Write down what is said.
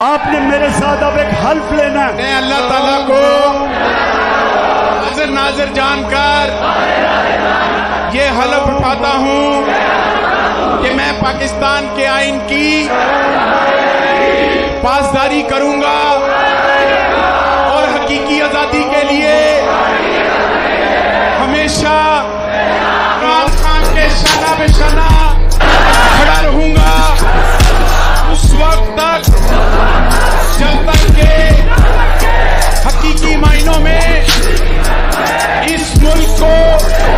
आपने मेरे साथ अब एक हल्फ लेना है। मैं अल्लाह ताला को नाजर नाजर जानकर ये हलफ उठाता हूँ कि मैं पाकिस्तान के आइन की पासदारी करूँगा। Oh,